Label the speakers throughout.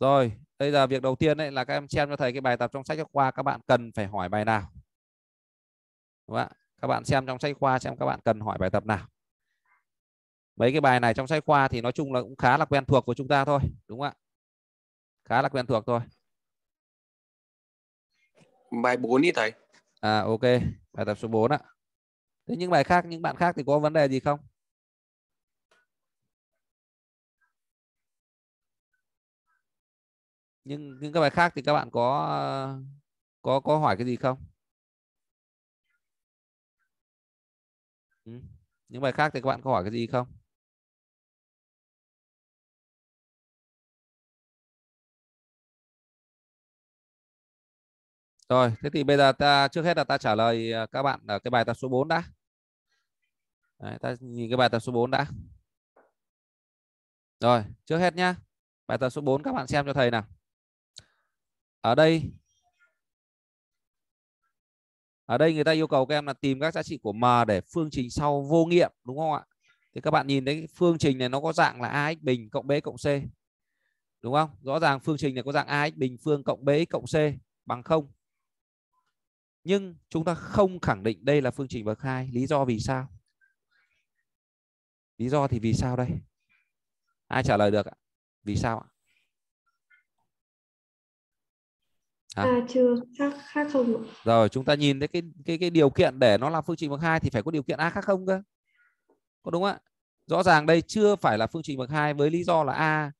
Speaker 1: Rồi, bây giờ việc đầu tiên đấy là các em xem cho thầy cái bài tập trong sách giáo khoa các bạn cần phải hỏi bài nào. Đúng không ạ? Các bạn xem trong sách khoa xem các bạn cần hỏi bài tập nào. Mấy cái bài này trong sách khoa thì nói chung là cũng khá là quen thuộc của chúng ta thôi, đúng không ạ? Khá là quen thuộc thôi.
Speaker 2: Bài 4 đi thầy.
Speaker 1: À ok, bài tập số 4 ạ. Thế những bài khác, những bạn khác thì có vấn đề gì không? Nhưng những các bài khác thì các bạn có có có hỏi cái gì không? Ừ. Những bài khác thì các bạn có hỏi cái gì không? Rồi, thế thì bây giờ ta trước hết là ta trả lời à, các bạn ở cái bài tập số 4 đã. Đấy, ta nhìn cái bài tập số 4 đã. Rồi, trước hết nhá. Bài tập số 4 các bạn xem cho thầy nào. Ở đây ở đây người ta yêu cầu các em là tìm các giá trị của m để phương trình sau vô nghiệm, đúng không ạ? Thì các bạn nhìn thấy phương trình này nó có dạng là ax bình cộng b cộng c. Đúng không? Rõ ràng phương trình này có dạng ax bình phương cộng b cộng c bằng không nhưng chúng ta không khẳng định đây là phương trình bậc hai lý do vì sao lý do thì vì sao đây ai trả lời được ạ vì sao ạ
Speaker 3: à, à chưa. Khác khác không
Speaker 1: rồi chúng ta nhìn thấy cái cái cái điều kiện để nó là phương trình bậc hai thì phải có điều kiện a khác không cơ? Có đúng ạ? Rõ ràng đây chưa phải là phương trình bậc hai với lý do là a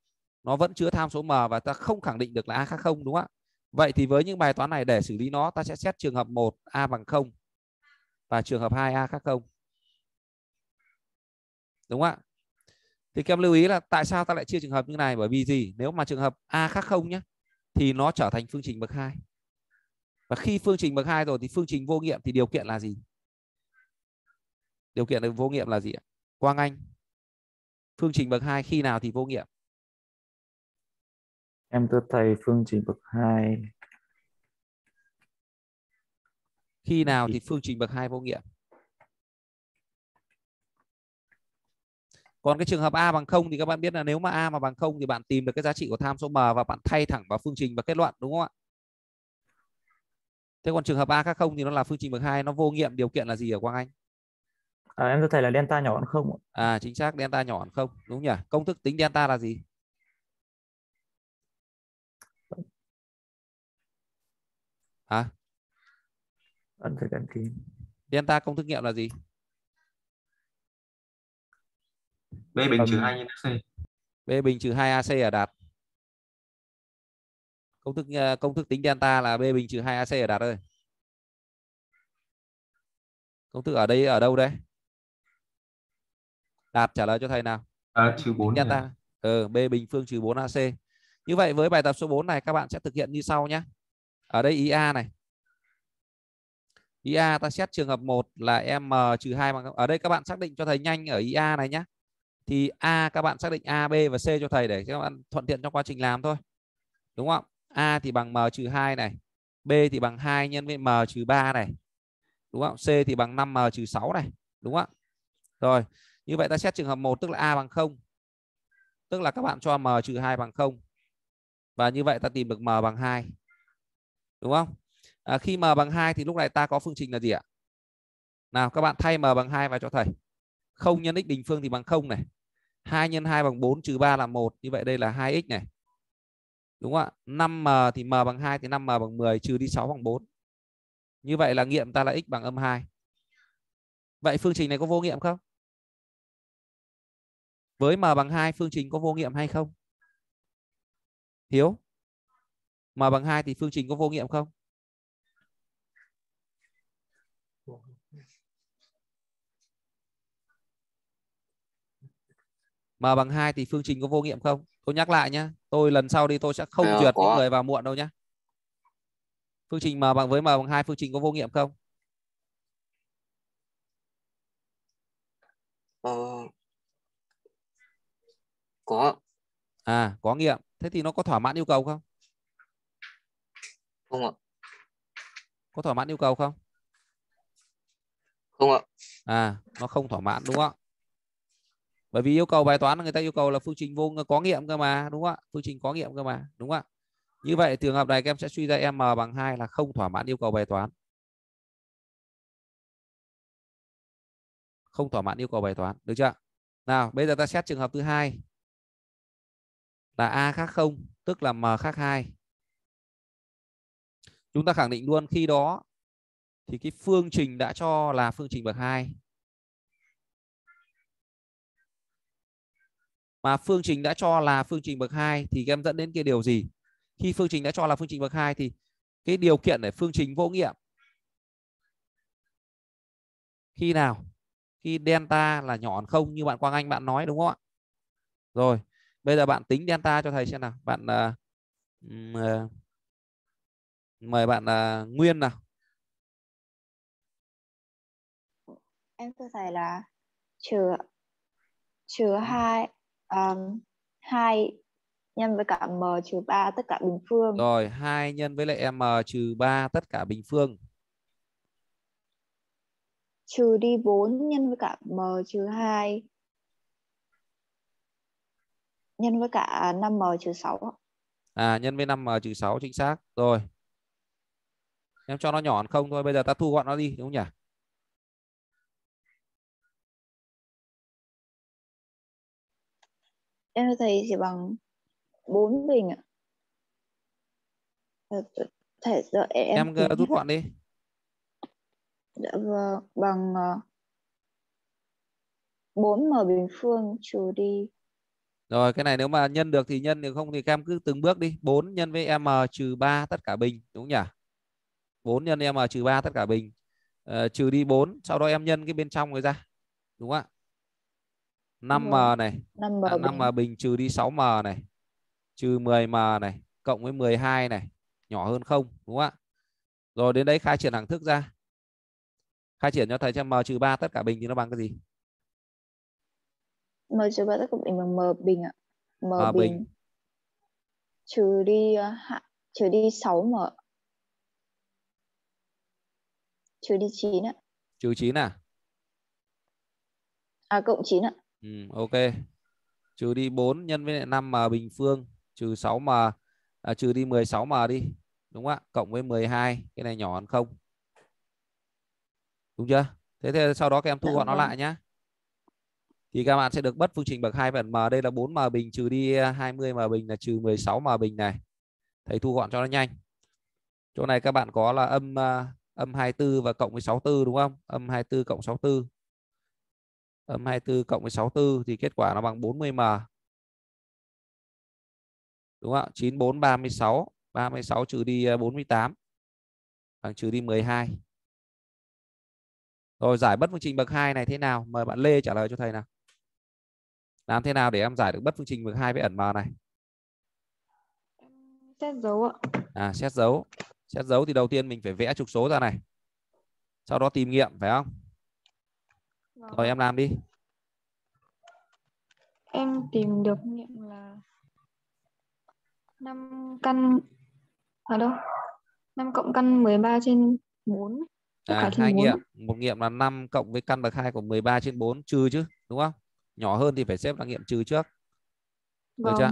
Speaker 1: nó vẫn chứa tham số m và ta không khẳng định được là a khác không đúng không ạ? Vậy thì với những bài toán này để xử lý nó ta sẽ xét trường hợp 1 A bằng 0 và trường hợp 2 A khác 0. Đúng không ạ? Thì các em lưu ý là tại sao ta lại chia trường hợp như này? Bởi vì gì? Nếu mà trường hợp A khác 0 nhé thì nó trở thành phương trình bậc 2. Và khi phương trình bậc 2 rồi thì phương trình vô nghiệm thì điều kiện là gì? Điều kiện được vô nghiệm là gì ạ? Quang Anh. Phương trình bậc 2 khi nào thì vô nghiệm?
Speaker 4: Em thưa thầy phương trình bậc 2.
Speaker 1: Khi nào thì phương trình bậc 2 vô nghiệm? Còn cái trường hợp A bằng 0 thì các bạn biết là nếu mà A mà bằng 0 thì bạn tìm được cái giá trị của tham số M và bạn thay thẳng vào phương trình và kết luận đúng không ạ? Thế còn trường hợp A khác 0 thì nó là phương trình bậc 2 nó vô nghiệm điều kiện là gì ở Quang Anh?
Speaker 4: À, em thưa thầy là delta nhỏ hơn không
Speaker 1: À chính xác delta nhỏ hơn không đúng nhỉ? Công thức tính delta là gì? hả
Speaker 4: vẫn phải đăng ký
Speaker 1: delta công thức nghiệm là gì
Speaker 2: b bình trừ hai nhân ac.
Speaker 1: B bình trừ 2 ac ở đạt. Công thức ờ, công thức tính delta là b bình trừ 2 ac ở đạt ơi công thức ở đây ở đâu đấy? Đạt trả lời cho thầy nào?
Speaker 2: À, trừ 4
Speaker 1: delta. Ừ, b bình phương trừ 4 ac như vậy với bài tập số 4 này các bạn sẽ thực hiện như sau nhé ở đây ý A này. Ý A ta xét trường hợp 1 là m trừ 2 bằng ở đây các bạn xác định cho thầy nhanh ở ý A này nhé thì A các bạn xác định A B và C cho thầy để các bạn thuận tiện trong quá trình làm thôi. Đúng không? A thì bằng m trừ 2 này B thì bằng 2 nhân với m trừ 3 này. Đúng không? C thì bằng 5m trừ 6 này. Đúng không? Rồi như vậy ta xét trường hợp 1 tức là A bằng 0 tức là các bạn cho m trừ 2 bằng 0 và như vậy ta tìm được m bằng 2 đúng không? À, khi m bằng 2 thì lúc này ta có phương trình là gì ạ? Nào các bạn thay m bằng 2 vào cho thầy. 0 nhân x bình phương thì bằng 0 này. 2 nhân 2 bằng 4 trừ 3 là 1 như vậy đây là 2x này. Đúng không ạ? 5m thì m bằng 2 thì 5m bằng 10 trừ đi 6 bằng 4 như vậy là nghiệm ta là x bằng âm 2 vậy phương trình này có vô nghiệm không? Với m bằng 2 phương trình có vô nghiệm hay không? Hiếu, m bằng 2 thì phương trình có vô nghiệm không? M bằng 2 thì phương trình có vô nghiệm không? Tôi nhắc lại nhé. Tôi lần sau đi tôi sẽ không à, duyệt có. những người vào muộn đâu nhé. Phương trình M bằng với M bằng 2 phương trình có vô nghiệm không?
Speaker 2: Ờ, có.
Speaker 1: À, có nghiệm. Thế thì nó có thỏa mãn yêu cầu không?
Speaker 2: Không ạ.
Speaker 1: Có thỏa mãn yêu cầu không?
Speaker 2: Không ạ.
Speaker 1: À, nó không thỏa mãn đúng không bởi vì yêu cầu bài toán người ta yêu cầu là phương trình vô có nghiệm cơ mà, đúng không ạ? Phương trình có nghiệm cơ mà, đúng không ạ? Như vậy trường hợp này các em sẽ suy ra m bằng 2 là không thỏa mãn yêu cầu bài toán. Không thỏa mãn yêu cầu bài toán, được chưa? Nào, bây giờ ta xét trường hợp thứ hai. Là a khác không, tức là m khác 2 chúng ta khẳng định luôn khi đó thì cái phương trình đã cho là phương trình bậc 2 mà phương trình đã cho là phương trình bậc 2 thì em dẫn đến cái điều gì? Khi phương trình đã cho là phương trình bậc 2 thì cái điều kiện để phương trình vô nghiệm. Khi nào? Khi delta là nhỏ hơn không như bạn Quang Anh bạn nói đúng không ạ? Rồi, bây giờ bạn tính delta cho thầy xem nào. Bạn uh, mời bạn uh, Nguyên nào.
Speaker 5: Em thưa thầy là trừ trừ hai um, 2 nhân với cả m trừ 3 tất cả bình phương.
Speaker 1: Rồi, 2 nhân với lại m trừ 3 tất cả bình phương.
Speaker 5: Trừ đi 4 nhân với cả m trừ 2 nhân với cả 5m trừ 6.
Speaker 1: À nhân với 5m trừ 6 chính xác. Rồi. Em cho nó nhỏ hơn không thôi, bây giờ ta thu gọn nó đi đúng không nhỉ?
Speaker 5: Em thấy chỉ bằng 4 bình ạ. Ờ, thể đợi
Speaker 1: em, em rút gọn đi.
Speaker 5: Dạ vâng bằng uh, 4m bình phương trừ đi.
Speaker 1: Rồi cái này nếu mà nhân được thì nhân nếu không thì các em cứ từng bước đi. 4 nhân với m trừ 3 tất cả bình đúng nhỉ? 4 nhân m trừ 3 tất cả bình. Uh, trừ đi 4 sau đó em nhân cái bên trong người ra đúng không ạ 5m này
Speaker 5: 5m,
Speaker 1: à, 5m bình. trừ đi 6m này trừ 10m này cộng với 12 này nhỏ hơn không đúng không ạ? Rồi đến đấy khai triển đẳng thức ra. Khai triển cho thầy cho m trừ 3 tất cả bình thì nó bằng cái gì?
Speaker 5: M trừ 3 tất cả bình bằng m bình ạ. M,
Speaker 1: m bình. bình
Speaker 5: trừ đi uh, trừ đi 6m trừ đi 9 ạ.
Speaker 1: Trừ 9 à?
Speaker 5: À cộng 9 ạ
Speaker 1: Ừ, ok. Trừ đi 4 nhân với lại 5m bình phương trừ 6m à, trừ đi 16m đi. Đúng không ạ? Cộng với 12, cái này nhỏ hơn không. Đúng chưa? Thế thì sau đó các em thu gọn nó lại nhá. Thì các bạn sẽ được bất phương trình bậc 2 phần m đây là 4m bình trừ đi 20m bình là trừ 16m bình này. Thầy thu gọn cho nó nhanh. Chỗ này các bạn có là âm uh, âm 24 và cộng với 64 đúng không? Âm 24 cộng 64 âm 24 cộng với 64 thì kết quả nó bằng 40m. Đúng không ạ? 94 36, 36 trừ đi 48 à, bằng trừ đi 12. Rồi giải bất phương trình bậc 2 này thế nào? Mời bạn Lê trả lời cho thầy nào. Làm thế nào để em giải được bất phương trình bậc 2 với ẩn m này?
Speaker 3: Xét dấu ạ.
Speaker 1: À xét dấu. Xét dấu thì đầu tiên mình phải vẽ trục số ra này. Sau đó tìm nghiệm phải không? Vâng. Rồi em làm đi.
Speaker 3: Em tìm được nghiệm là 5 căn ở đâu? 5 cộng căn 13 trên 4.
Speaker 1: À, hai 4. nghiệm, một nghiệm là 5 cộng với căn bậc 2 của 13 trên 4 trừ chứ, đúng không? Nhỏ hơn thì phải xếp là nghiệm trừ trước. Được vâng. chưa?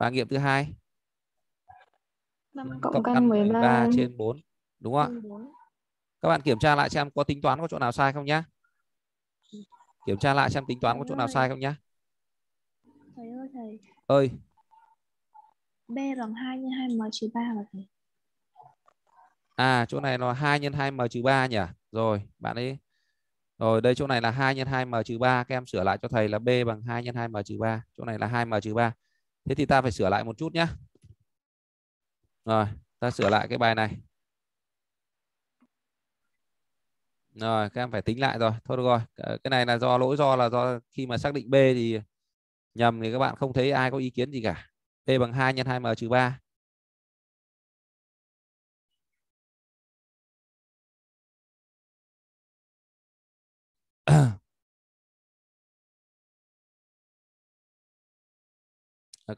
Speaker 1: Và nghiệm thứ hai.
Speaker 3: 5 cộng, cộng căn, căn 13, 13
Speaker 1: trên 4, đúng không ạ? Các bạn kiểm tra lại xem có tính toán có chỗ nào sai không nhá kiểm tra lại xem tính toán có chỗ nào sai không nhá.
Speaker 3: Thầy ơi thầy.
Speaker 1: Ơi.
Speaker 3: B bằng 2 nhân 2 m trừ 3 mà thầy
Speaker 1: à chỗ này là 2 nhân 2 m trừ 3 nhỉ? Rồi bạn ấy. Rồi đây chỗ này là 2 nhân 2 m trừ 3 các em sửa lại cho thầy là b bằng 2 nhân 2 m trừ 3 chỗ này là 2 m trừ 3 thế thì ta phải sửa lại một chút nhá. Rồi ta sửa lại cái bài này rồi, các em phải tính lại rồi. Thôi được rồi. Cái này là do lỗi, do là do khi mà xác định b thì nhầm thì các bạn không thấy ai có ý kiến gì cả. B bằng 2 nhân 2m trừ 3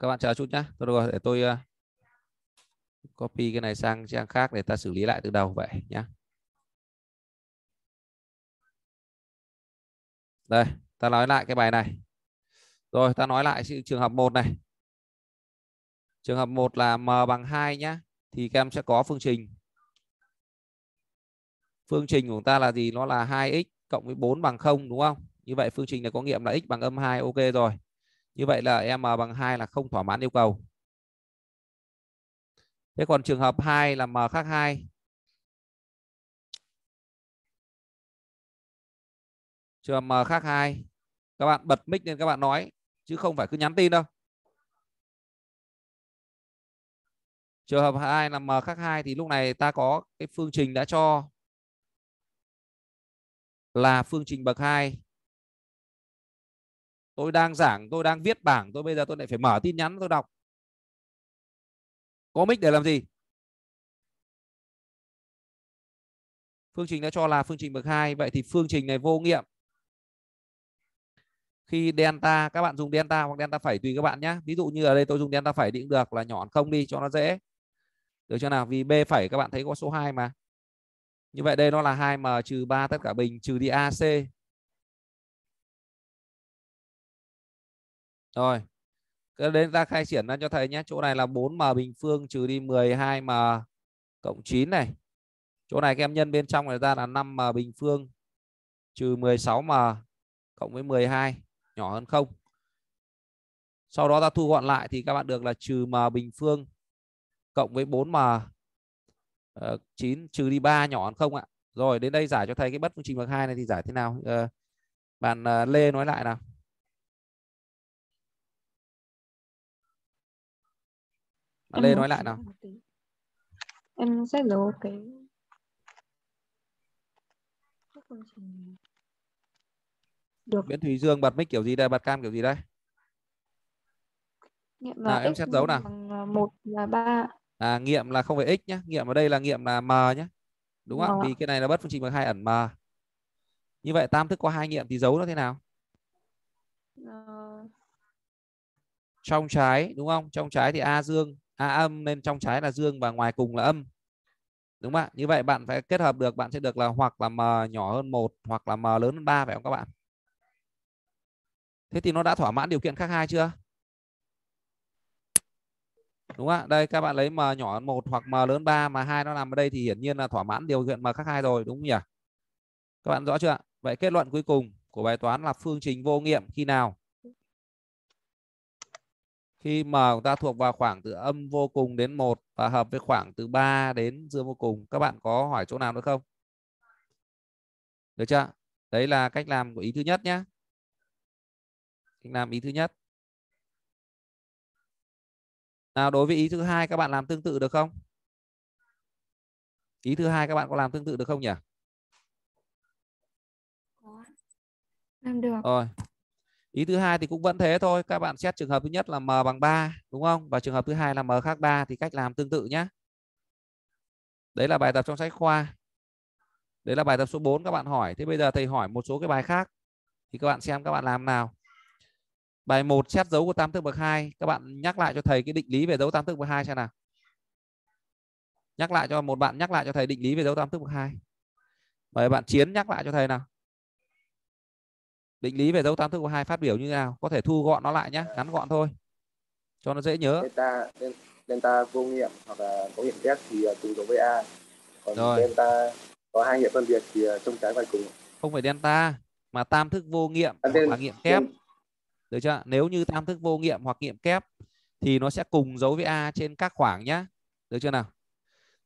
Speaker 1: các bạn chờ chút nhé thôi được rồi, để tôi ờ, copy cái này sang trang khác để ta xử lý lại từ đầu vậy nhé đây, ta nói lại cái bài này. Rồi, ta nói lại trường hợp 1 này. Trường hợp 1 là m bằng 2 nhá, thì các em sẽ có phương trình. Phương trình của ta là gì? Nó là 2x cộng với 4 bằng 0 đúng không? Như vậy phương trình này có nghiệm là x bằng âm 2 ok rồi. Như vậy là m bằng 2 là không thỏa mãn yêu cầu. Thế còn trường hợp 2 là m khác 2 trường hợp m khác hai, các bạn bật mic lên các bạn nói chứ không phải cứ nhắn tin đâu. Trường hợp hai là m khác hai thì lúc này ta có cái phương trình đã cho là phương trình bậc 2 tôi đang giảng tôi đang viết bảng tôi bây giờ tôi lại phải mở tin nhắn tôi đọc. Có mic để làm gì? Phương trình đã cho là phương trình bậc 2 vậy thì phương trình này vô nghiệm khi delta, các bạn dùng delta hoặc delta phẩy tùy các bạn nhé ví dụ như ở đây tôi dùng delta phẩy định được, là nhọn không đi cho nó dễ. Được chưa nào? Vì b phẩy các bạn thấy có số 2 mà. Như vậy đây nó là 2m trừ 3 tất cả bình trừ đi AC rồi. Cứ đến ta khai triển ra cho thầy nhé. Chỗ này là 4m bình phương trừ đi 12m cộng 9 này. Chỗ này các em nhân bên trong này ra là 5m bình phương trừ 16m cộng với 12 nhỏ hơn không? Sau đó ta thu gọn lại thì các bạn được là trừ m bình phương cộng với 4m uh, 9 trừ đi 3 nhỏ hơn không ạ? Rồi đến đây giải cho thầy cái bất phương trình bậc hai này thì giải thế nào? Uh, bạn uh, Lê nói lại nào. Bạn Lê nói lại nào.
Speaker 3: em sẽ dấu cái phương trình được.
Speaker 1: Nguyễn Thùy Dương bật mic kiểu gì đây? Bật cam kiểu gì đây?
Speaker 3: Nghiệm
Speaker 1: là nào, em xét dấu nào.
Speaker 3: một là ba.
Speaker 1: À nghiệm là không phải x nhé nghiệm ở đây là nghiệm là m nhé đúng không vì cái này là bất phương trình bằng hai ẩn m. Như vậy tam thức có hai nghiệm thì dấu nó thế nào?
Speaker 3: Uh...
Speaker 1: trong trái đúng không? Trong trái thì a dương a âm nên trong trái là dương và ngoài cùng là âm. Đúng không ạ? Như vậy bạn phải kết hợp được bạn sẽ được là hoặc là m nhỏ hơn một hoặc là m lớn hơn ba phải không các bạn thế thì nó đã thỏa mãn điều kiện khác hai chưa? Đúng không ạ, đây các bạn lấy m nhỏ hơn một hoặc m lớn 3 mà hai nó nằm ở đây thì hiển nhiên là thỏa mãn điều kiện m khác hai rồi, đúng không nhỉ? Các bạn rõ chưa ạ? Vậy kết luận cuối cùng của bài toán là phương trình vô nghiệm khi nào? Khi m chúng ta thuộc vào khoảng từ âm vô cùng đến một và hợp với khoảng từ 3 đến dương vô cùng. Các bạn có hỏi chỗ nào nữa không? Được chưa đấy là cách làm của ý thứ nhất nhé cách làm ý thứ nhất nào đối với ý thứ hai các bạn làm tương tự được không? Ý thứ hai các bạn có làm tương tự được không nhỉ?
Speaker 3: Làm được.
Speaker 1: Rồi. Ý thứ hai thì cũng vẫn thế thôi. Các bạn xét trường hợp thứ nhất là m bằng 3 đúng không? Và trường hợp thứ hai là m khác 3 thì cách làm tương tự nhé. Đấy là bài tập trong sách khoa. Đấy là bài tập số 4 các bạn hỏi. Thế bây giờ thầy hỏi một số cái bài khác thì các bạn xem các bạn làm nào. Bài 1 xét dấu của tam thức bậc 2. Các bạn nhắc lại cho thầy cái định lý về dấu tam thức bậc 2 xem nào. Nhắc lại cho một bạn nhắc lại cho thầy định lý về dấu tam thức bậc 2. Mời bạn Chiến nhắc lại cho thầy nào. Định lý về dấu tam thức bậc 2 phát biểu như thế nào? Có thể thu gọn nó lại nhé, ngắn gọn thôi. Cho nó dễ nhớ.
Speaker 2: Delta delta vô nghiệm hoặc là có nghiệm kép thì à, cùng dấu với A. Còn Rồi. delta có hai nghiệm phân biệt thì à, trong trái phải cùng.
Speaker 1: Không phải delta mà tam thức vô nghiệm à, hoặc là nghiệm kép được chưa? Nếu như tam thức vô nghiệm hoặc nghiệm kép thì nó sẽ cùng dấu với a trên các khoảng nhé được chưa nào?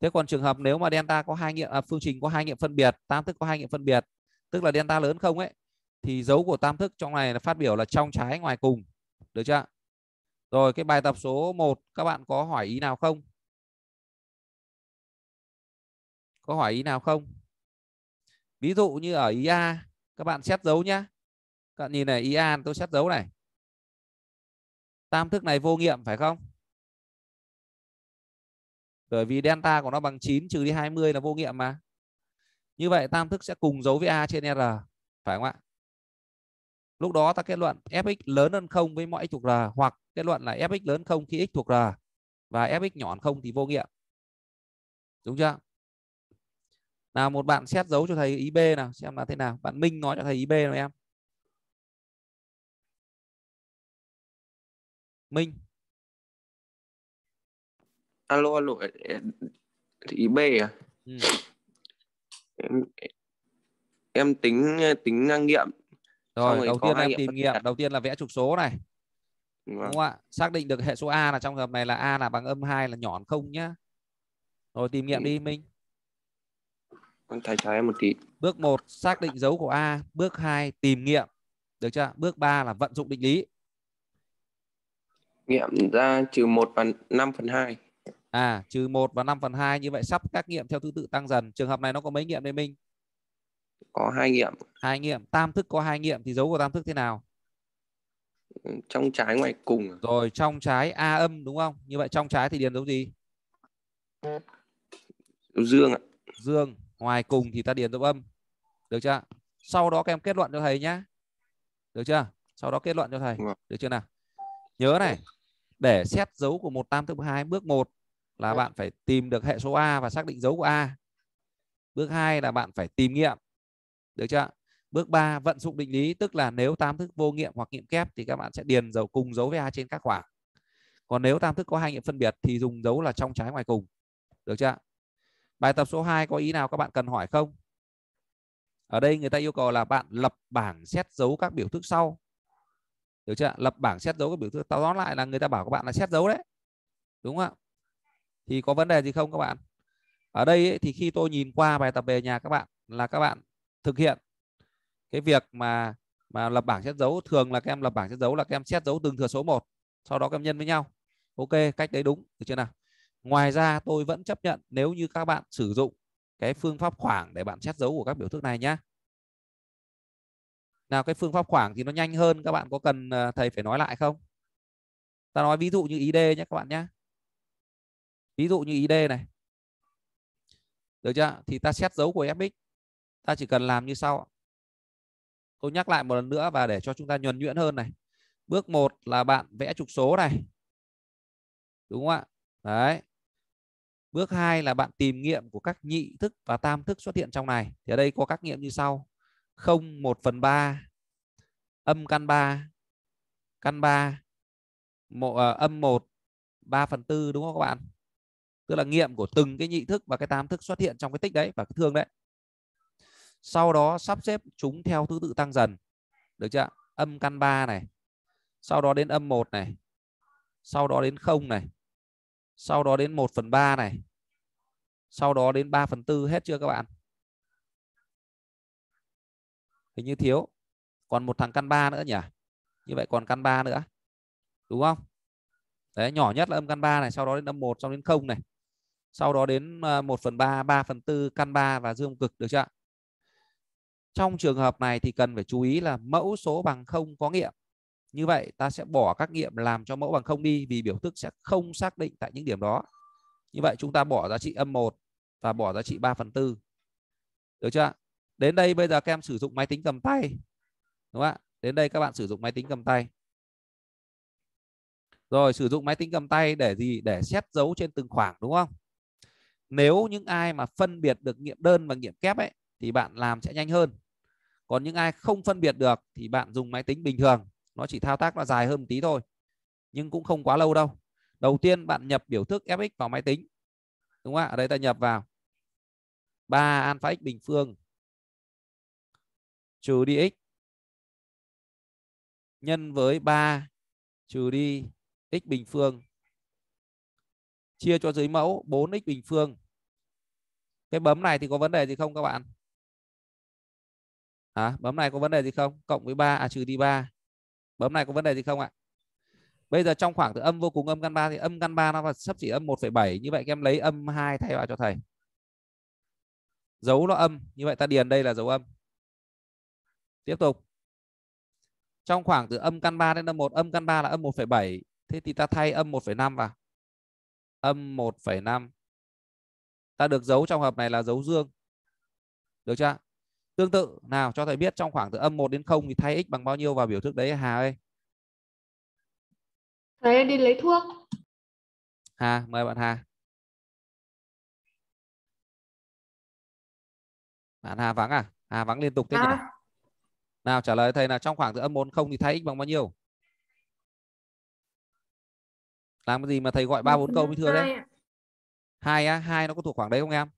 Speaker 1: Thế còn trường hợp nếu mà delta có hai nghiệm à, phương trình có hai nghiệm phân biệt tam thức có hai nghiệm phân biệt tức là delta lớn không ấy thì dấu của tam thức trong này là phát biểu là trong trái ngoài cùng. Được chưa? Rồi cái bài tập số 1 các bạn có hỏi ý nào không? Có hỏi ý nào không? Ví dụ như ở ý A các bạn xét dấu nhá các bạn nhìn này ý an tôi xét dấu này. Tam thức này vô nghiệm, phải không? Bởi vì delta của nó bằng 9 trừ đi 20 là vô nghiệm mà. Như vậy, tam thức sẽ cùng dấu với a trên r, phải không ạ? Lúc đó ta kết luận fx lớn hơn không với mọi x thuộc r, hoặc kết luận là fx lớn không khi x thuộc r, và fx nhỏ hơn không thì vô nghiệm. Đúng chưa? Nào, một bạn xét dấu cho thầy ý b nào, xem là thế nào. Bạn minh nói cho thầy ý b nào em. Minh.
Speaker 6: Alo alo ý B à?
Speaker 1: Ừ.
Speaker 6: em em tính tính nghiệm
Speaker 1: rồi,
Speaker 6: rồi
Speaker 1: đầu tiên em tìm nghiệm. Đầu tiên là vẽ trục số này.
Speaker 6: Vâng.
Speaker 1: đúng không ạ? Xác định được hệ số a là trong hợp này là a là bằng âm 2 là nhọn không nhá. Rồi tìm nghiệm
Speaker 6: Ừ.
Speaker 1: đi Minh.
Speaker 6: Con thầy cho em một tí.
Speaker 1: Bước 1 xác định dấu của a. Bước 2 tìm nghiệm. Được chưa? Bước 3 là vận dụng định lý
Speaker 6: nghiệm ra trừ một và 5 phần 2
Speaker 1: à trừ 1 và 5 phần 2 như vậy sắp các nghiệm theo thứ tự tăng dần. Trường hợp này nó có mấy nghiệm đây Minh?
Speaker 6: Có hai nghiệm.
Speaker 1: Hai nghiệm. Tam thức có hai nghiệm thì dấu của tam thức thế nào?
Speaker 6: Trong trái ngoài cùng à?
Speaker 1: rồi trong trái a âm đúng không? Như vậy trong trái thì điền dấu gì?
Speaker 6: Dương ạ.
Speaker 1: Dương. Ngoài cùng thì ta điền dấu âm. Được chưa? Sau đó các em kết luận cho thầy nhá. Được chưa? Sau đó kết luận cho thầy.
Speaker 6: Vâng.
Speaker 1: được chưa nào nhớ này để xét dấu của một tam thức bước hai bước 1 là bạn phải tìm được hệ số a và xác định dấu của a. Bước 2 là bạn phải tìm nghiệm được chưa? Bước 3 vận dụng định lý tức là nếu tam thức vô nghiệm hoặc nghiệm kép thì các bạn sẽ điền dấu cùng dấu với a trên các khoảng. Còn nếu tam thức có hai nghiệm phân biệt thì dùng dấu là trong trái ngoài cùng được chưa? Bài tập số 2 có ý nào các bạn cần hỏi không? Ở đây người ta yêu cầu là bạn lập bảng xét dấu các biểu thức sau được chưa? Lập bảng xét dấu các biểu thức tao nói lại là người ta bảo các bạn là xét dấu đấy. Đúng không ạ? Thì có vấn đề gì không các bạn? Ở đây ấy, thì khi tôi nhìn qua bài tập về nhà các bạn là các bạn thực hiện cái việc mà mà lập bảng xét dấu. Thường là các em lập bảng xét dấu là các em xét dấu từng thừa số 1 sau đó các em nhân với nhau. Ok cách đấy đúng. Được chưa nào? Ngoài ra tôi vẫn chấp nhận nếu như các bạn sử dụng cái phương pháp khoảng để bạn xét dấu của các biểu thức này nhé nào, cái phương pháp khoảng thì nó nhanh hơn, các bạn có cần ờ, thầy phải nói lại không? Ta nói ví dụ như ý D nhé các bạn nhé. Ví dụ như ý D này. Được chưa? Thì ta xét dấu của fx. Ta chỉ cần làm như sau tôi nhắc lại một lần nữa và để cho chúng ta nhuần nhuyễn hơn này. Bước 1 là bạn vẽ trục số này. Đúng không ạ? Đấy. Bước 2 là bạn tìm nghiệm của các nhị thức và tam thức xuất hiện trong này. Thì ở đây có các nghiệm như sau. 0 1 phần 3 âm căn 3 căn 3 mộ, ờ, âm 1 3 phần 4 đúng không các bạn? Tức là nghiệm của từng cái nhị thức và cái tám thức xuất hiện trong cái tích đấy và cái thương đấy. Sau đó sắp xếp chúng theo thứ tự tăng dần. Được chưa âm căn 3 này. Sau đó đến âm 1 này. Sau đó đến 0 này. Sau đó đến 1 phần 3 này. Sau đó đến 3 phần 4 hết chưa các bạn? Hình như thiếu còn một thằng căn 3 nữa nhỉ? Như vậy còn căn 3 nữa, đúng không? Đấy, nhỏ nhất là âm căn 3 này, sau đó đến âm 1 sau đến 0 này. Sau đó đến ờ, 1 phần 3 3 phần 4 căn 3 và dương cực, được chưa ạ? trong trường hợp này thì cần phải chú ý là mẫu số bằng không có nghiệm. Như vậy ta sẽ bỏ các nghiệm làm cho mẫu bằng không đi, vì biểu thức sẽ không xác định tại những điểm đó. Như vậy chúng ta bỏ giá trị âm 1 và bỏ giá trị 3 phần 4 được chưa ạ? đến đây bây giờ các em sử dụng máy tính cầm tay đúng không ạ? Đến đây các bạn sử dụng máy tính cầm tay. Rồi, sử dụng máy tính cầm tay để gì? Để xét dấu trên từng khoảng, đúng không? Nếu những ai mà phân biệt được nghiệm đơn và nghiệm kép ấy, thì bạn làm sẽ nhanh hơn. Còn những ai không phân biệt được thì bạn dùng máy tính bình thường. Nó chỉ thao tác nó dài hơn một tí thôi, nhưng cũng không quá lâu đâu. Đầu tiên, bạn nhập biểu thức fx vào máy tính. Đúng không ạ? Ở đây ta nhập vào. 3 alpha x bình phương. Trừ đi x nhân với 3 trừ đi x bình phương. Chia cho dưới mẫu 4x bình phương. Cái bấm này thì có vấn đề gì không các bạn? À, bấm này có vấn đề gì không? Cộng với 3 à trừ đi 3 bấm này có vấn đề gì không ạ? Bây giờ trong khoảng từ âm vô cùng âm căn 3 thì âm căn 3 nó là sắp chỉ âm 1,7 như vậy các em lấy âm 2 thay vào cho thầy. Dấu nó âm. Như vậy ta điền đây là dấu âm. Tiếp tục trong khoảng từ âm căn 3 đến âm 1 âm căn 3 là âm 1,7 thế thì ta thay âm 1,5 vào. Âm 1,5 ta được dấu trong hợp này là dấu dương. Được chưa? Tương tự nào cho thầy biết trong khoảng từ âm 1 đến 0 thì thay x bằng bao nhiêu vào biểu thức đấy Hà ơi?
Speaker 3: Thầy đi lấy thuốc.
Speaker 1: Hà mời bạn Hà. Bạn Hà vắng à? Hà vắng liên tục thế nhỉ?
Speaker 3: À,
Speaker 1: nào trả lời thầy là trong khoảng từ âm 4 0 thì thay x bằng bao nhiêu? Làm cái gì mà thầy gọi ba
Speaker 7: Một
Speaker 1: bốn
Speaker 7: phần
Speaker 1: câu mới thưa đấy
Speaker 7: hai ạ.
Speaker 1: hai á hai nó có thuộc khoảng đấy không em?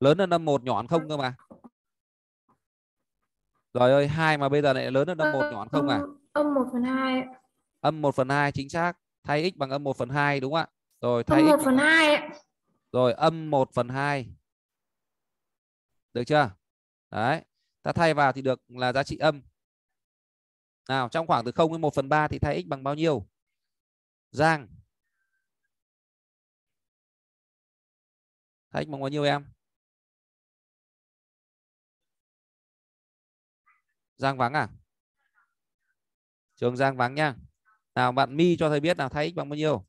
Speaker 1: Lớn hơn âm một nhỏ hơn không cơ mà. Rồi ơi hai mà bây giờ lại lớn hơn âm một nhỏ hơn không à?
Speaker 7: Âm- âm một phần hai ạ.
Speaker 1: âm 1 phần 2 chính xác. Thay x bằng âm 1 phần 2 đúng không ạ? Rồi thay
Speaker 7: âm một
Speaker 1: x
Speaker 7: phần hai ạ.
Speaker 1: rồi âm 1 phần 2 được chưa? Đấy ta thay vào thì được là giá trị âm. Nào, trong khoảng từ 0 đến 1 phần 3 thì thay x bằng bao nhiêu? Giang. Thay x bằng bao nhiêu em? Giang vắng à? Trường Giang vắng nha. Nào, bạn My cho thầy biết nào thay x bằng bao nhiêu?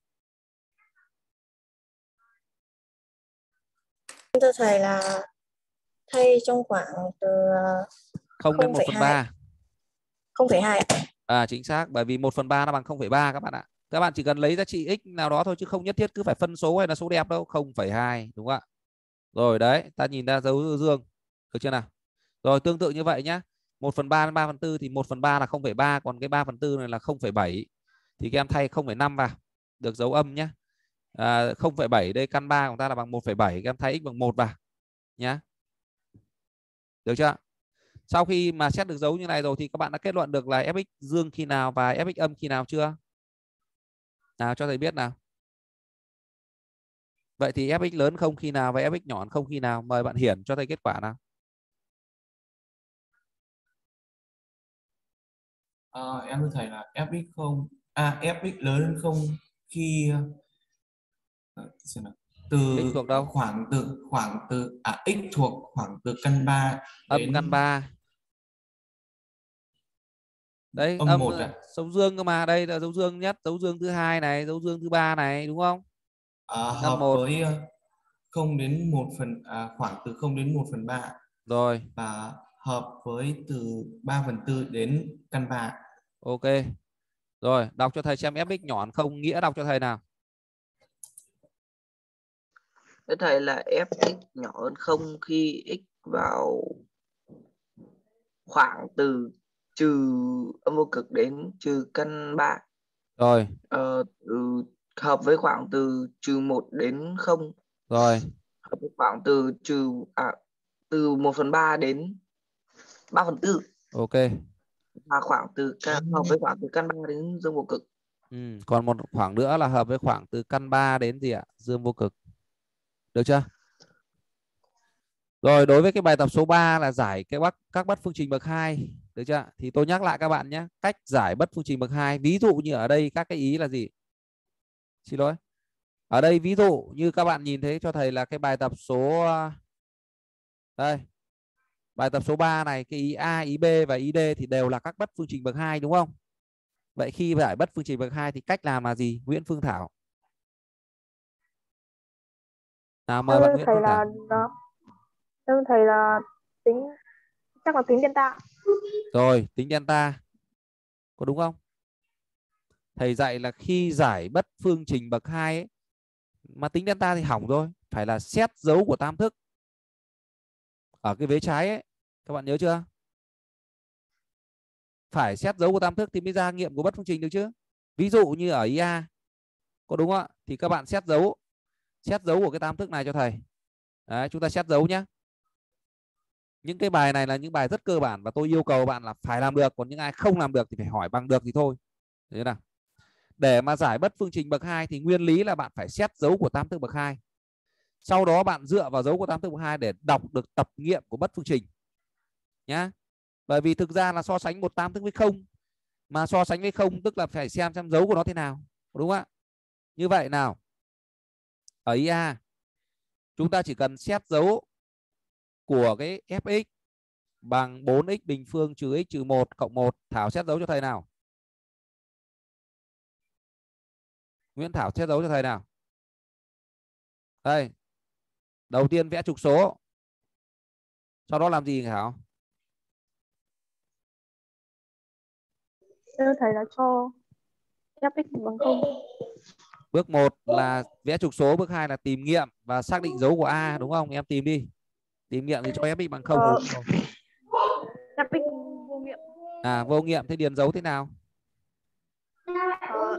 Speaker 8: Thưa thầy là thay trong khoảng từ
Speaker 1: 0 đến 1 phần
Speaker 8: 0,2.
Speaker 1: 3
Speaker 8: 0,2 ạ.
Speaker 1: À chính xác bởi vì 1 phần 3 nó bằng 0,3 các bạn ạ. Các bạn chỉ cần lấy giá trị x nào đó thôi chứ không nhất thiết cứ phải phân số hay là số đẹp đâu, 0,2 đúng không ạ? Rồi đấy, ta nhìn ra dấu dương. Được chưa nào? Rồi tương tự như vậy nhá. 1 phần 3 đến 3 phần 4 thì 1 phần 3 là 0,3 còn cái 3 phần 4 này là 0,7 thì các em thay 0,5 vào được dấu âm nhá. À, 0,7 đây căn 3 của ta là bằng 1,7 các em thay x bằng 1 vào nhá. Được chưa? Sau khi mà xét được dấu như này rồi thì các bạn đã kết luận được là fx dương khi nào và fx âm khi nào chưa? Nào cho thầy biết nào. Vậy thì fx lớn không khi nào và fx nhỏ không khi nào? Mời bạn Hiển cho thầy kết quả nào.
Speaker 9: à, em thưa thầy là fx không à fx lớn hơn không khi à, xem nào từ
Speaker 1: X thuộc đâu?
Speaker 9: khoảng từ khoảng từ à x thuộc khoảng từ căn 3
Speaker 1: Âm
Speaker 9: đến
Speaker 1: căn 3. Đấy,
Speaker 9: âm
Speaker 1: âm
Speaker 9: một
Speaker 1: dấu dương cơ mà. Đây là dấu dương nhất, dấu dương thứ hai này, dấu dương thứ ba này đúng không?
Speaker 9: à, hợp
Speaker 1: một.
Speaker 9: với ờ, 0 đến 1 phần à, khoảng từ 0 đến 1 phần 3
Speaker 1: Rồi,
Speaker 9: và hợp với từ 3 phần 4 đến căn 3
Speaker 1: ok. Rồi, đọc cho thầy xem fx nhỏ hơn không, nghĩa đọc cho thầy nào.
Speaker 6: Thưa thầy là fx nhỏ hơn không khi x vào khoảng từ trừ âm vô cực đến trừ căn 3
Speaker 1: Rồi,
Speaker 6: ờ, từ, hợp với khoảng từ trừ 1 đến 0
Speaker 1: rồi,
Speaker 6: hợp với khoảng từ trừ à, từ 1 phần 3 đến 3 phần 4
Speaker 1: ok.
Speaker 6: và khoảng từ căn hợp với khoảng từ căn 3 đến dương vô cực
Speaker 1: Ừ, còn một khoảng nữa là hợp với khoảng từ căn 3 đến gì ạ? Dương vô cực. Được chưa? Rồi đối với cái bài tập số 3 là giải cái bắc các bất phương trình bậc 2, được chưa? Thì tôi nhắc lại các bạn nhé, cách giải bất phương trình bậc 2, ví dụ như ở đây các cái ý là gì? Xin lỗi. Ở đây ví dụ như các bạn nhìn thấy cho thầy là cái bài tập số à, đây. Bài tập số 3 này cái ý A, ý B và ý D thì đều là các bất phương trình bậc 2 đúng không? Vậy khi giải bất phương trình bậc 2 thì cách làm là gì? Nguyễn Phương Thảo. Nào mời bạn Nguyễn
Speaker 10: thầy là nó thưa thầy là tính chắc là tính delta
Speaker 1: Rồi, tính delta. Có đúng không? Thầy dạy là khi giải bất phương trình bậc 2 ấy, mà tính delta thì hỏng rồi, phải là xét dấu của tam thức. Ở cái vế trái ấy, các bạn nhớ chưa? Phải xét dấu của tam thức thì mới ra nghiệm của bất phương trình được chứ. Ví dụ như ở ý A, có đúng không ạ? Thì các bạn xét dấu xét dấu của cái tam thức này cho thầy. Đấy, chúng ta xét dấu nhé. Những cái bài này là những bài rất cơ bản và tôi yêu cầu bạn là phải làm được, còn những ai không làm được thì phải hỏi bằng được thì thôi. Thế nào? Để mà giải bất phương trình bậc 2 thì nguyên lý là bạn phải xét dấu của tam thức bậc 2. Sau đó bạn dựa vào dấu của tam thức bậc 2 để đọc được tập nghiệm của bất phương trình. Nhá. Bởi vì thực ra là so sánh một tam thức với không mà so sánh với không tức là phải xem xem dấu của nó thế nào, đúng không ạ? Như vậy nào. Ở IA A chúng ta chỉ cần xét dấu của cái fx bằng 4x bình phương trừ x trừ 1 cộng 1. Thảo xét dấu cho thầy nào. Nguyễn Thảo xét dấu cho thầy nào. Đây. Đầu tiên vẽ trục số. Sau đó làm gì Thảo?
Speaker 10: thầy là cho fx bằng không
Speaker 1: Bước 1 là vẽ trục số, bước 2 là tìm nghiệm và xác định dấu của A đúng không? Em tìm đi. Tìm nghiệm thì cho fx bằng 0
Speaker 10: Ờ.
Speaker 1: đúng không?
Speaker 10: fx vô nghiệm
Speaker 1: À vô nghiệm thế điền dấu thế nào?
Speaker 10: Ờ,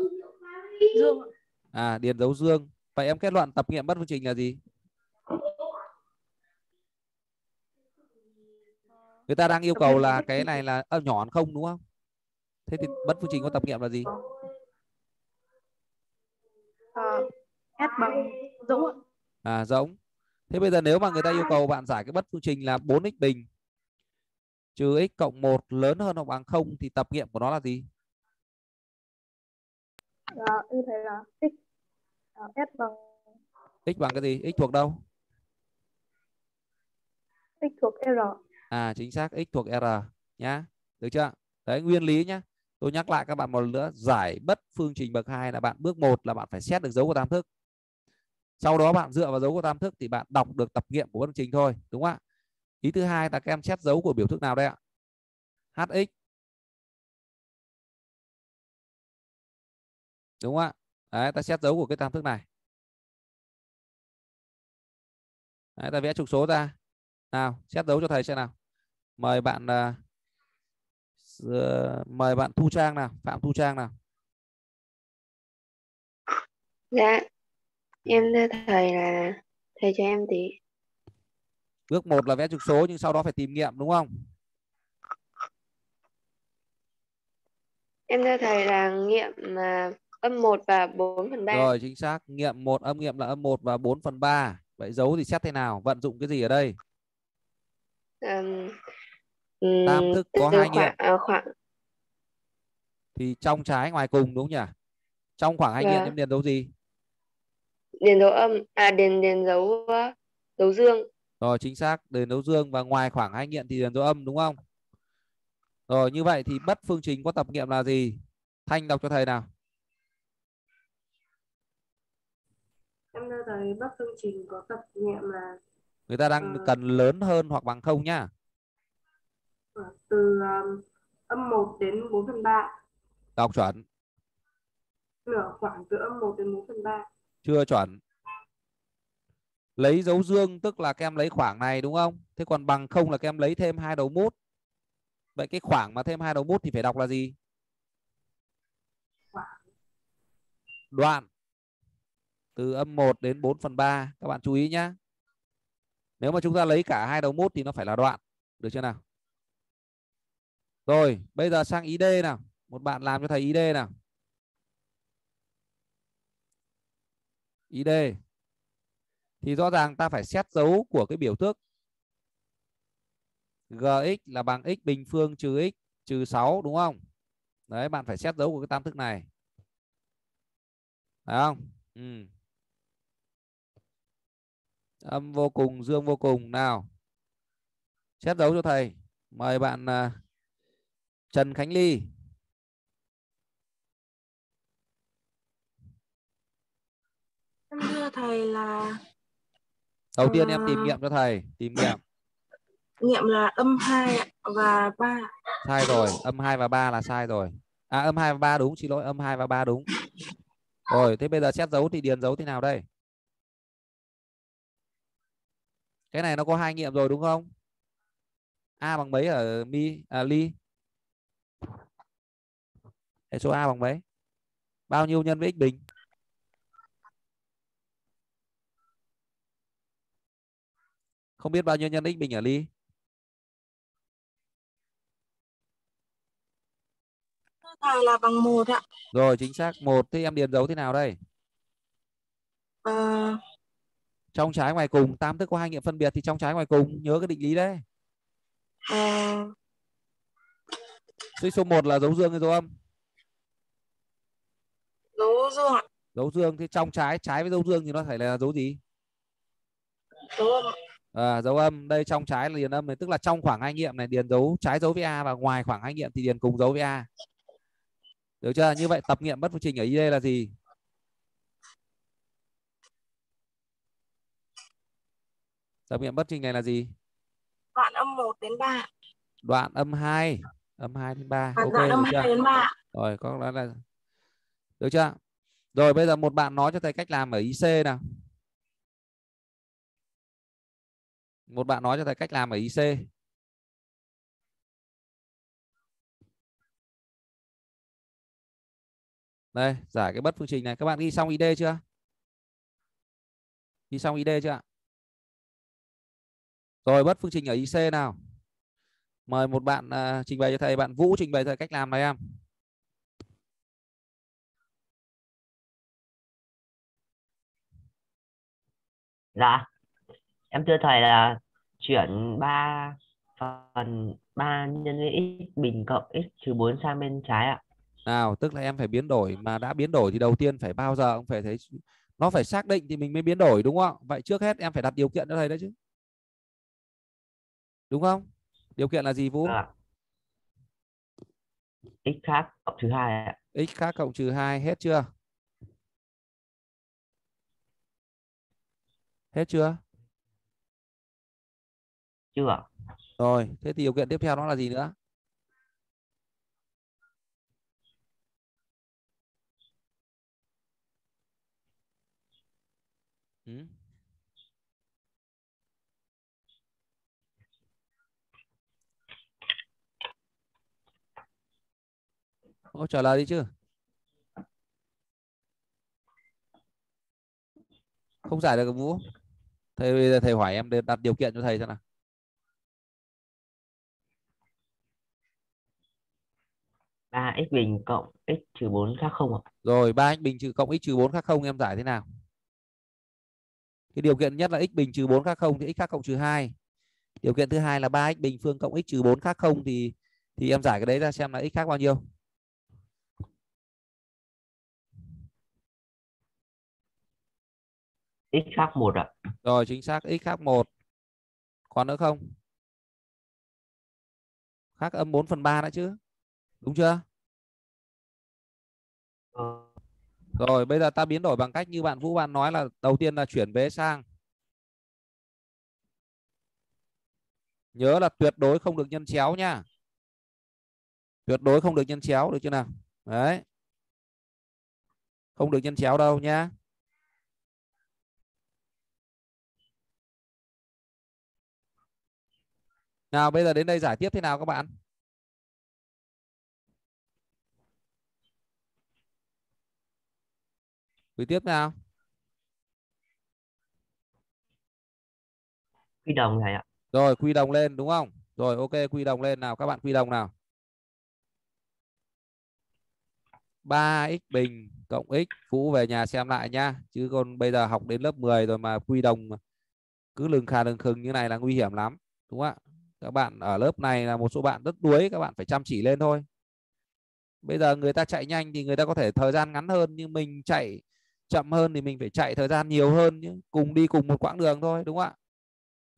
Speaker 10: dương.
Speaker 1: À điền dấu dương. Vậy em kết luận tập nghiệm bất phương trình là gì? Người ta đang yêu cầu là cái này là nhỏ hơn không đúng không? Thế thì bất phương trình có tập nghiệm là gì?
Speaker 10: Ờ, S bằng ạ.
Speaker 1: À giống. Thế bây giờ nếu mà người ta yêu cầu bạn giải cái bất phương trình là 4x bình trừ x cộng 1 lớn hơn hoặc bằng 0 thì tập nghiệm của nó là gì?
Speaker 10: Dạ, em thấy là x ờ, S bằng
Speaker 1: x bằng cái gì? x thuộc đâu?
Speaker 10: x thuộc R.
Speaker 1: À chính xác x thuộc R nhá. Được chưa? Đấy nguyên lý nhá. Tôi nhắc lại các bạn một lần nữa, giải bất phương trình bậc 2 là bạn bước 1 là bạn phải xét được dấu của tam thức. Sau đó bạn dựa vào dấu của tam thức thì bạn đọc được tập nghiệm của bất phương trình thôi, đúng không ạ? Ý thứ hai là các em xét dấu của biểu thức nào đây ạ? HX. Đúng không ạ? Đấy, ta xét dấu của cái tam thức này. Đấy, ta vẽ trục số ra. Nào, xét dấu cho thầy xem nào. Mời bạn uh, mời bạn Thu Trang nào, Phạm Thu Trang nào.
Speaker 7: Dạ. Em thưa thầy là thầy cho em tí.
Speaker 1: Bước 1 là vẽ trục số nhưng sau đó phải tìm nghiệm đúng không?
Speaker 7: Em thưa thầy là nghiệm là âm 1 và 4 phần 3.
Speaker 1: Rồi chính xác, nghiệm 1 âm nghiệm là âm 1 và 4 phần 3. Vậy dấu thì xét thế nào? Vận dụng cái gì ở đây?
Speaker 7: Um,
Speaker 1: Tam thức có hai nghiệm.
Speaker 7: à, khoảng
Speaker 1: Thì trong trái ngoài cùng đúng nhỉ? Trong khoảng hai nghiệm
Speaker 7: Vâng.
Speaker 1: em điền dấu gì?
Speaker 7: Điền dấu âm à điền điền dấu uh, dấu dương.
Speaker 1: Rồi chính xác, điền dấu dương và ngoài khoảng hai nghiệm thì điền dấu âm đúng không? Rồi như vậy thì bất phương trình có tập nghiệm là gì? Thanh đọc cho thầy nào.
Speaker 11: Em thưa thầy bất phương trình có tập nghiệm là
Speaker 1: Người ta đang
Speaker 11: Ờ.
Speaker 1: cần lớn hơn hoặc bằng không nhá.
Speaker 11: ờ, từ um, âm 1 đến 4 phần 3.
Speaker 1: Đọc chuẩn,
Speaker 11: Nửa khoảng từ âm 1 đến 4 phần 3
Speaker 1: chưa chuẩn. Lấy dấu dương tức là các em lấy khoảng này đúng không? Thế còn bằng không là các em lấy thêm hai đầu mút. Vậy cái khoảng mà thêm hai đầu mút thì phải đọc là gì? Đoạn từ âm 1 đến 4 phần 3. Các bạn chú ý nhé. Nếu mà chúng ta lấy cả hai đầu mút thì nó phải là đoạn. Được chưa nào? Rồi, bây giờ sang ý D nào. Một bạn làm cho thầy ý D nào. Ý D. Thì rõ ràng ta phải xét dấu của cái biểu thức gx là bằng x bình phương trừ x trừ 6 đúng không? Đấy, bạn phải xét dấu của cái tam thức này. Phải không? Ừ. Âm vô cùng, dương vô cùng. Nào. Xét dấu cho thầy. Mời bạn uh, Trần Khánh Ly.
Speaker 8: Thưa thầy là
Speaker 1: Đầu tiên em tìm nghiệm cho thầy. Tìm nghiệm.
Speaker 8: nghiệm là âm 2 ạ, và 3.
Speaker 1: Sai rồi. Âm 2 và 3 là sai rồi. À âm 2 và 3 đúng. Xin lỗi. Âm 2 và 3 đúng. Rồi. Thế bây giờ xét dấu thì điền dấu thế nào đây? Cái này nó có hai nghiệm rồi đúng không? A bằng mấy ở mi à, ly? Hệ số A bằng mấy? Bao nhiêu nhân với x bình? Không biết bao nhiêu nhân x bình ở ly?
Speaker 8: Thầy là bằng 1 ạ.
Speaker 1: Rồi chính xác. Một thế em điền dấu thế nào đây?
Speaker 8: Ờ,
Speaker 1: Trong trái ngoài cùng, tam thức có hai nghiệm phân biệt thì trong trái ngoài cùng nhớ cái định lý đấy.
Speaker 8: ờ,
Speaker 1: Suy số 1 là dấu dương hay dấu âm?
Speaker 8: dấu dương ạ,
Speaker 1: Dấu dương thì trong trái trái với dấu dương thì nó phải là dấu gì?
Speaker 8: dấu âm ạ.
Speaker 1: À, dấu âm đây trong trái là điền âm này tức là trong khoảng hai nghiệm này điền dấu trái dấu với a và ngoài khoảng hai nghiệm thì điền cùng dấu với a được chưa? Như vậy tập nghiệm bất phương trình ở đây là gì? Tập nghiệm bất trình này là gì?
Speaker 8: Đoạn âm 1 đến 3.
Speaker 1: đoạn âm 2 âm 2 đến 3
Speaker 8: À,
Speaker 1: ok
Speaker 8: đoạn âm
Speaker 1: được chưa?
Speaker 8: 2 đến 3.
Speaker 1: rồi có đó là được chưa? Rồi bây giờ một bạn nói cho thầy cách làm ở IC nào một bạn nói cho thầy cách làm ở IC Đây, giải cái bất phương trình này. Các bạn ghi xong ID chưa? Ghi xong ID chưa ạ? Rồi bất phương trình ở IC nào? Mời một bạn uh, trình bày cho thầy, bạn Vũ trình bày thầy cách làm này em.
Speaker 12: Dạ. Em thưa thầy là chuyển 3 phần 3 nhân với x bình cộng x trừ 4 sang bên trái ạ.
Speaker 1: Nào, tức là em phải biến đổi mà đã biến đổi thì đầu tiên phải bao giờ cũng phải thấy nó phải xác định thì mình mới biến đổi đúng không? Vậy trước hết em phải đặt điều kiện cho thầy đấy chứ. Đúng không? Điều kiện là gì Vũ?
Speaker 12: À. x khác cộng trừ 2 ạ.
Speaker 1: x khác cộng trừ 2 hết chưa? Hết chưa?
Speaker 12: Chưa.
Speaker 1: Rồi, thế thì điều kiện tiếp theo nó là gì nữa? Ừ. Ô, trả lời đi chứ. Không giải được Vũ. Thầy bây giờ thầy hỏi em để đặt điều kiện cho thầy xem nào.
Speaker 12: Ba x bình cộng x trừ 4 khác không ạ?
Speaker 1: Rồi 3x bình trừ cộng x trừ 4 khác không em giải thế nào? Cái điều kiện nhất là x bình trừ 4 khác không thì x khác cộng trừ 2. Điều kiện thứ hai là 3x bình phương cộng x trừ 4 khác không thì thì em giải cái đấy ra xem là x khác bao nhiêu.
Speaker 12: x khác 1 ạ.
Speaker 1: Rồi chính xác x khác 1. Còn nữa không? Khác âm 4 phần 3 nữa chứ. Đúng chưa? Rồi, bây giờ ta biến đổi bằng cách như bạn Vũ bạn nói là đầu tiên là chuyển vế sang. Nhớ là tuyệt đối không được nhân chéo nha. Tuyệt đối không được nhân chéo, được chưa nào? Đấy. Không được nhân chéo đâu nhá. Nào, bây giờ đến đây giải tiếp thế nào các bạn? Quy tiếp nào?
Speaker 12: Quy đồng thầy ạ.
Speaker 1: Rồi quy đồng lên đúng không? Rồi ok quy đồng lên nào các bạn quy đồng nào. 3x bình cộng x Phú về nhà xem lại nhá. Chứ còn bây giờ học đến lớp 10 rồi mà quy đồng cứ lừng khà lừng khừng như này là nguy hiểm lắm. Đúng không ạ? Các bạn ở lớp này là một số bạn rất đuối, các bạn phải chăm chỉ lên thôi. Bây giờ người ta chạy nhanh thì người ta có thể thời gian ngắn hơn nhưng mình chạy chậm hơn thì mình phải chạy thời gian nhiều hơn chứ cùng đi cùng một quãng đường thôi đúng không ạ?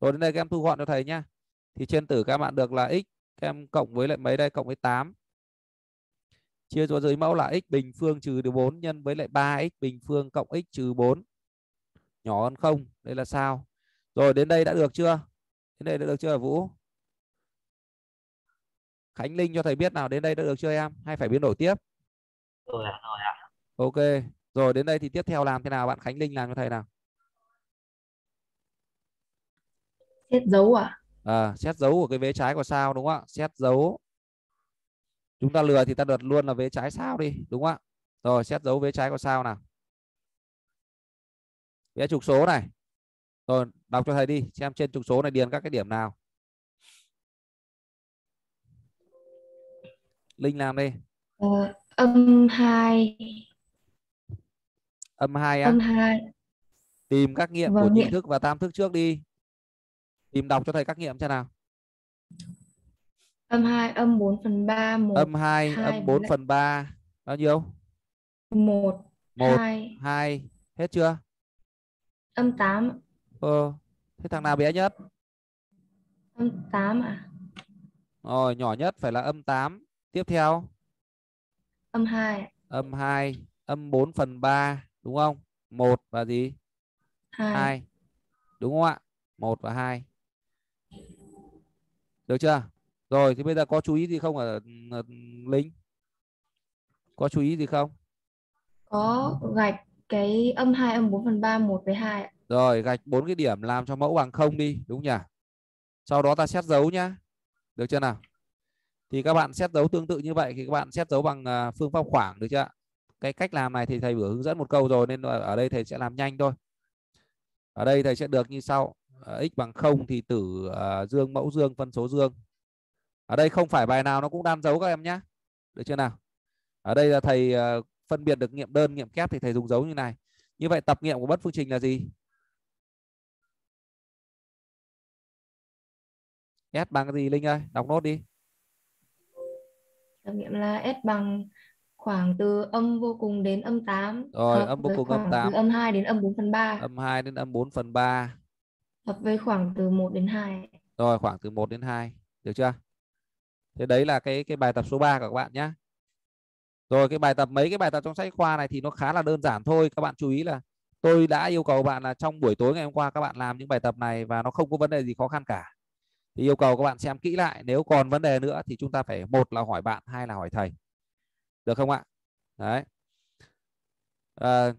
Speaker 1: Rồi đến đây các em thu gọn cho thầy nhá. Thì trên tử các bạn được là x các em cộng với lại mấy đây? Cộng với 8 chia cho dưới mẫu là x bình phương trừ được 4 nhân với lại 3x bình phương cộng x trừ 4 nhỏ hơn không đây là sao? Rồi đến đây đã được chưa? Đến đây đã được chưa Vũ? Khánh Linh cho thầy biết nào đến đây đã được chưa em? Hay phải biến đổi tiếp?
Speaker 12: Rồi ạ rồi ạ.
Speaker 1: Ok rồi đến đây thì tiếp theo làm thế nào bạn Khánh Linh làm cho thầy nào?
Speaker 3: Xét dấu à?
Speaker 1: À, xét dấu của cái vế trái của sao đúng không ạ? Xét dấu. Chúng ta lừa thì ta đặt luôn là vế trái sao đi, đúng không ạ? Rồi xét dấu vế trái của sao nào. Vẽ trục số này. Rồi đọc cho thầy đi, xem trên trục số này điền các cái điểm nào. Linh làm đi.
Speaker 3: Ờ, âm 2
Speaker 1: âm 2 á.
Speaker 3: Âm 2
Speaker 1: tìm các nghiệm
Speaker 3: Vâng,
Speaker 1: của nhị thức và tam thức trước đi. Tìm đọc cho thầy các nghiệm xem nào.
Speaker 3: Âm 2 âm 4 phần 3 1
Speaker 1: âm 2
Speaker 3: hai
Speaker 1: âm 4
Speaker 3: lại-
Speaker 1: phần 3 bao nhiêu?
Speaker 3: 1
Speaker 1: 1
Speaker 3: 2
Speaker 1: 2 hết chưa?
Speaker 3: Âm 8
Speaker 1: ờ thế thằng nào bé nhất?
Speaker 3: Âm 8 à
Speaker 1: rồi nhỏ nhất phải là âm 8 tiếp theo.
Speaker 3: Âm 2
Speaker 1: âm 2 âm 4 phần 3 đúng không 1 và gì
Speaker 3: 2
Speaker 1: 2 đúng không ạ 1 và 2 được chưa rồi thì bây giờ có chú ý gì không ở, ở Linh có chú ý gì không
Speaker 3: có gạch cái âm 2 âm 4 phần 3 1 với 2 ạ.
Speaker 1: Rồi gạch bốn cái điểm làm cho mẫu bằng không đi, đúng nhỉ? Sau đó ta xét dấu nhá. Được chưa nào? Thì các bạn xét dấu tương tự như vậy thì các bạn xét dấu bằng à, phương pháp khoảng được chưa ạ? Cái cách làm này thì thầy vừa hướng dẫn một câu rồi nên ở đây thầy sẽ làm nhanh thôi. Ở đây thầy sẽ được như sau. Ờ, x bằng 0 thì tử uh, dương mẫu dương phân số dương. Ở đây không phải bài nào nó cũng đan dấu các em nhé được chưa nào? Ở đây là thầy uh, phân biệt được nghiệm đơn nghiệm kép thì thầy dùng dấu như này. Như vậy tập nghiệm của bất phương trình là gì? S bằng cái gì Linh ơi? Đọc nốt đi.
Speaker 3: Tập nghiệm là S bằng khoảng từ âm vô cùng đến âm 8
Speaker 1: rồi âm vô cùng âm 8
Speaker 3: từ âm 2 đến âm 4 phần 3
Speaker 1: âm 2 đến âm 4 phần 3
Speaker 3: hợp với khoảng từ 1 đến 2
Speaker 1: rồi khoảng từ 1 đến 2 được chưa? Thế đấy là cái cái bài tập số 3 của các bạn nhé rồi cái bài tập mấy cái bài tập trong sách khoa này thì nó khá là đơn giản thôi. Các bạn chú ý là tôi đã yêu cầu bạn là trong buổi tối ngày hôm qua các bạn làm những bài tập này và nó không có vấn đề gì khó khăn cả. Thì yêu cầu các bạn xem kỹ lại. Nếu còn vấn đề nữa thì chúng ta phải một là hỏi bạn hai là hỏi thầy được không ạ? Đấy. À,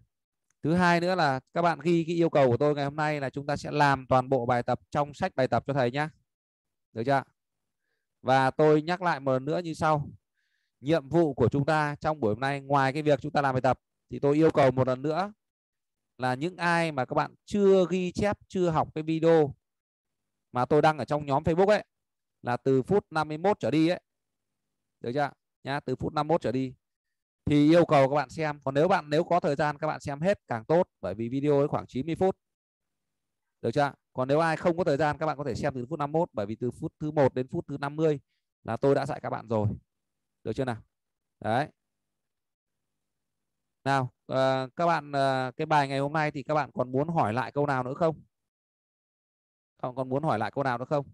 Speaker 1: thứ hai nữa là các bạn ghi cái yêu cầu của tôi ngày hôm nay là chúng ta sẽ làm toàn bộ bài tập trong sách bài tập cho thầy nhé được chưa và tôi nhắc lại một lần nữa như sau. Nhiệm vụ của chúng ta trong buổi hôm nay ngoài cái việc chúng ta làm bài tập thì tôi yêu cầu một lần nữa là những ai mà các bạn chưa ghi chép chưa học cái video mà tôi đăng ở trong nhóm Facebook ấy là từ phút 51 trở đi ấy. Được chưa nhá từ phút 51 trở đi thì yêu cầu các bạn xem. Còn nếu bạn nếu có thời gian các bạn xem hết càng tốt bởi vì video ấy khoảng 90 phút. Được chưa còn nếu ai không có thời gian các bạn có thể xem từ phút 51 bởi vì từ phút thứ 1 đến phút thứ 50 là tôi đã dạy các bạn rồi. Được chưa nào? Đấy. Nào à, các bạn à, cái bài ngày hôm nay thì các bạn còn muốn hỏi lại câu nào nữa không? Còn còn muốn hỏi lại câu nào nữa không?